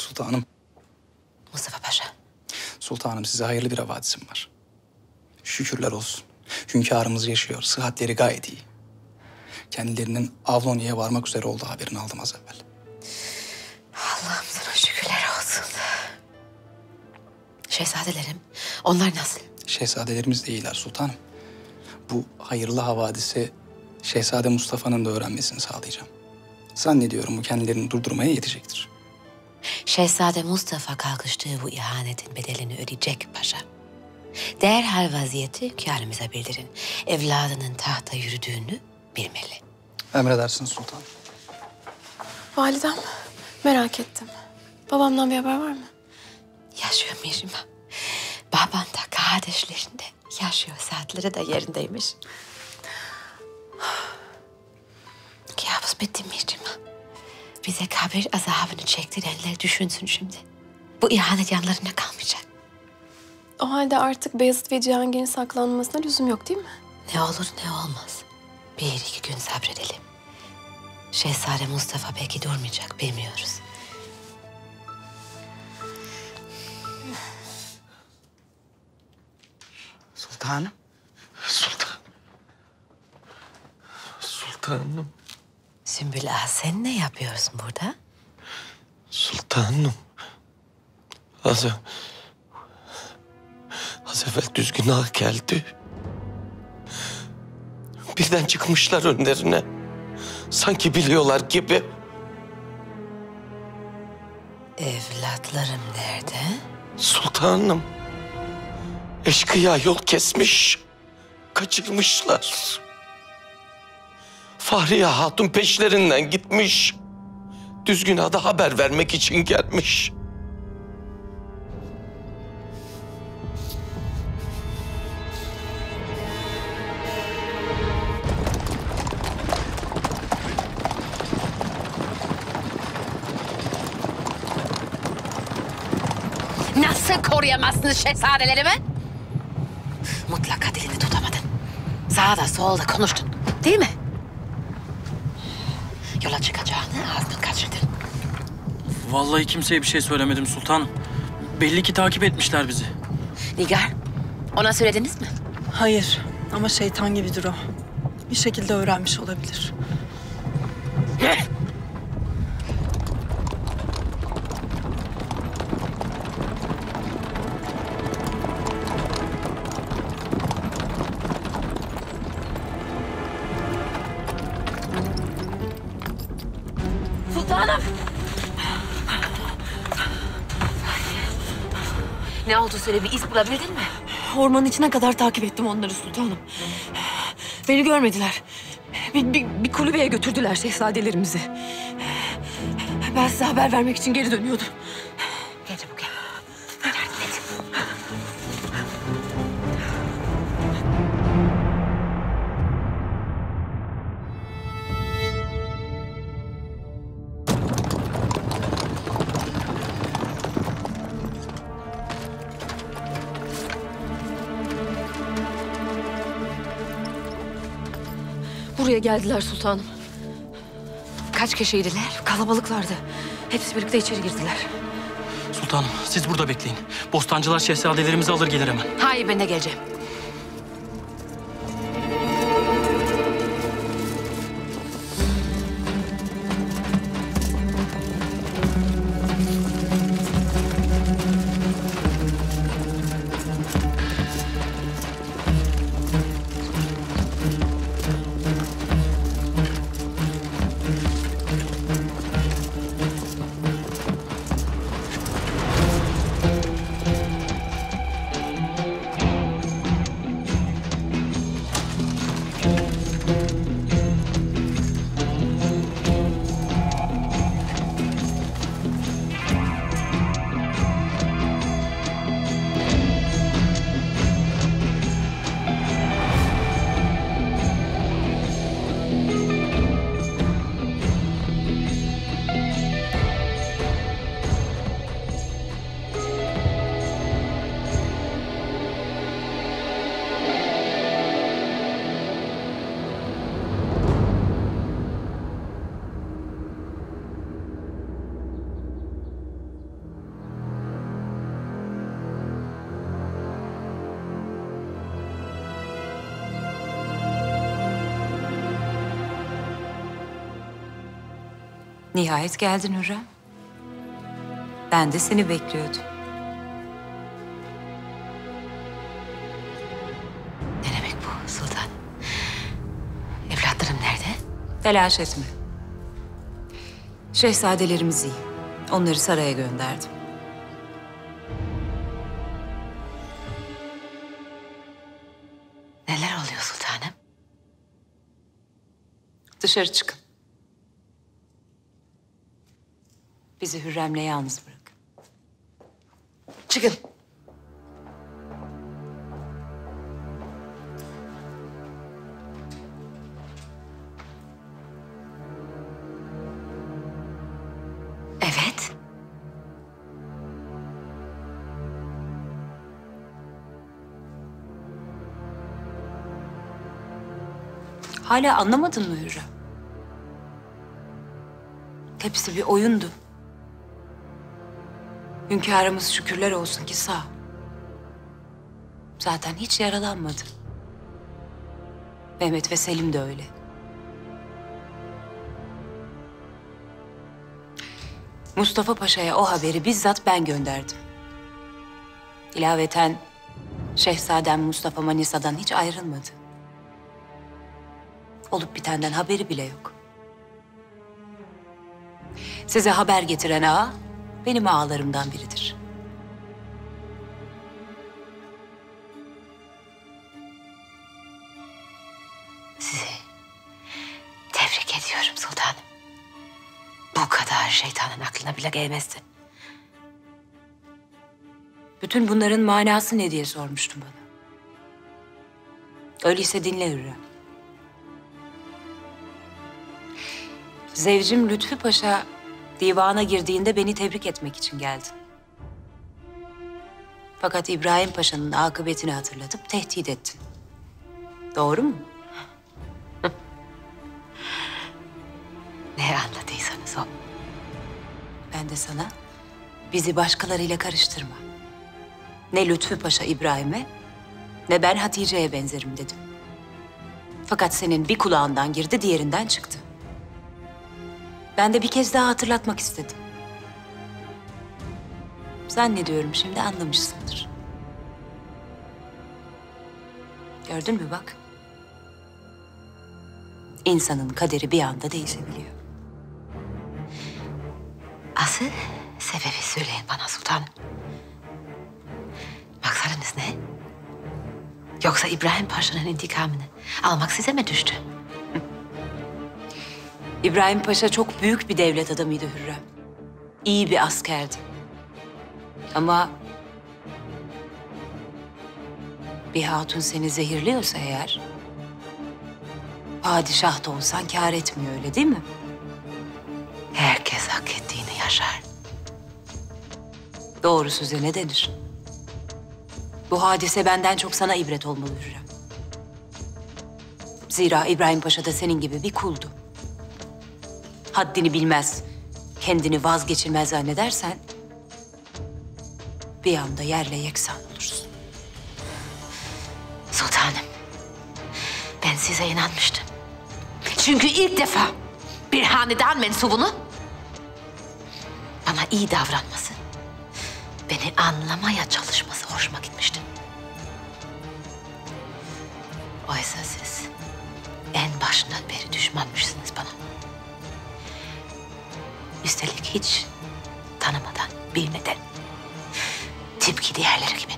Sultanım, Mustafa Paşa. sultanım size hayırlı bir havadisim var. Şükürler olsun. Hünkârımız yaşıyor, sıhhatleri gayet iyi. Kendilerinin Avlonya'ya varmak üzere olduğu haberini aldım az evvel. Allah'ım sana şükürler olsun. Şehzadelerim, onlar nasıl? Şehzadelerimiz de iyiler sultanım. Bu hayırlı havadisi Şehzade Mustafa'nın da öğrenmesini sağlayacağım. Zannediyorum bu kendilerini durdurmaya yetecektir. Şehzade Mustafa kalkıştığı bu ihanetin bedelini ödeyecek paşa. Derhal vaziyeti hünkârımıza bildirin. Evladının tahta yürüdüğünü bilmeli. Emredersiniz sultanım. Validem, merak ettim. Babamdan bir haber var mı? Yaşıyor Mihrimah. Baban da kardeşlerinde yaşıyor. Saatleri de yerindeymiş. Kabus bitti Mihrimah. Bize kabir azabını çektirenler düşünsün şimdi. Bu ihanet yanlarına kalmayacak. O halde artık Beyazıt ve Cihangir'in saklanmasına lüzum yok değil mi? Ne olur ne olmaz. Bir iki gün sabredelim. Şehzade Mustafa belki durmayacak bilmiyoruz. Sultanım. Sultan. Sultanım. Sümbül Ağa sen ne yapıyorsun burada? Sultanım. Az, az evvel düzgün ağa geldi. Birden çıkmışlar önlerine. Sanki biliyorlar gibi. Evlatlarım nerede? Sultanım. Eşkıya yol kesmiş. Kaçırmışlar. Fahriye Hatun peşlerinden gitmiş. Düzgün ada haber vermek için gelmiş. Nasıl koruyamazsınız şehzadelerimi? Mutlaka dilini tutamadın. Sağda solda konuştun. Değil mi? Ağzından kaçırdın. Vallahi kimseye bir şey söylemedim sultanım. Belli ki takip etmişler bizi. Nigar, ona söylediniz mi? Hayır ama şeytan gibidir o. Bir şekilde öğrenmiş olabilir. Ne oldu söyle bir iz bulabildin mi? Ormanın içine kadar takip ettim onları sultanım. Beni görmediler. Bir, bir, bir kulübeye götürdüler şehzadelerimizi. Ben size haber vermek için geri dönüyordum. Geldiler sultanım. Kaç kişiydiler? Kalabalıklardı. Hepsi birlikte içeri girdiler. Sultanım siz burada bekleyin. Bostancılar şehzadelerimizi alır gelir hemen. Hayır ben de geleceğim. Nihayet geldin Hürrem. Ben de seni bekliyordum. Ne demek bu sultan? Evlatlarım nerede? Telaş etme. Şehzadelerimiz iyi. Onları saraya gönderdim. Neler oluyor sultanım? Dışarı çıkın. Bizi Hürrem'le yalnız bırakın. Çıkın. Evet. Hala anlamadın mı Hürrem? Hepsi bir oyundu. Hünkârımız şükürler olsun ki sağ. Zaten hiç yaralanmadı. Mehmet ve Selim de öyle. Mustafa Paşa'ya o haberi bizzat ben gönderdim. İlaveten Şehzadem Mustafa Manisa'dan hiç ayrılmadı. Olup bitenden haberi bile yok. Size haber getiren ağa benim ağalarımdan biridir. Sizi tebrik ediyorum sultanım. Bu kadar şeytanın aklına bile gelmezdi. Bütün bunların manası ne diye sormuştum bana. Öyleyse dinle Hürrem. Zevcim Lütfü Paşa divana girdiğinde beni tebrik etmek için geldi. Fakat İbrahim Paşa'nın akıbetini hatırlatıp tehdit ettin. Doğru mu? Ne anladıysanız o. Ben de sana bizi başkalarıyla karıştırma. Ne Lütfü Paşa İbrahim'e ne ben Hatice'ye benzerim dedim. Fakat senin bir kulağından girdi diğerinden çıktı. Ben de bir kez daha hatırlatmak istedim. Zannediyorum şimdi anlamışsındır. Gördün mü bak? İnsanın kaderi bir anda değişebiliyor. Asıl sebebi söyleyin bana sultanım. Maksadınız ne? Yoksa İbrahim Paşa'nın intikamını almak size mi düştü? İbrahim Paşa çok büyük bir devlet adamıydı Hürrem. İyi bir askerdi. Ama bir hatun seni zehirliyorsa eğer... ...padişah da olsan kâr etmiyor öyle değil mi? Herkes hak ettiğini yaşar. Doğru söze ne denir? Bu hadise benden çok sana ibret olmalı Hürrem. Zira İbrahim Paşa da senin gibi bir kuldu. Haddini bilmez, kendini vazgeçilmez zannedersen... ...bir anda yerle yeksan olursun. Sultanım, ben size inanmıştım. Çünkü ilk defa bir hanedan mensubunu bana iyi davranması, beni anlamaya çalışması hoşuma gitmişti. Oysa siz en başından beri düşmanmışsınız hiç tanımadan, bilmeden. Tıpkı diğerleri gibi.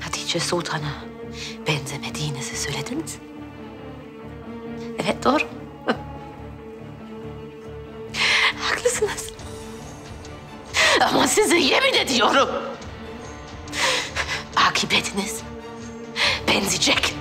Hatice Sultan'a benzemediğinizi söylediniz. Evet doğru. Haklısınız. Ama size yemin ediyorum. Akıbetiniz benzeyecek.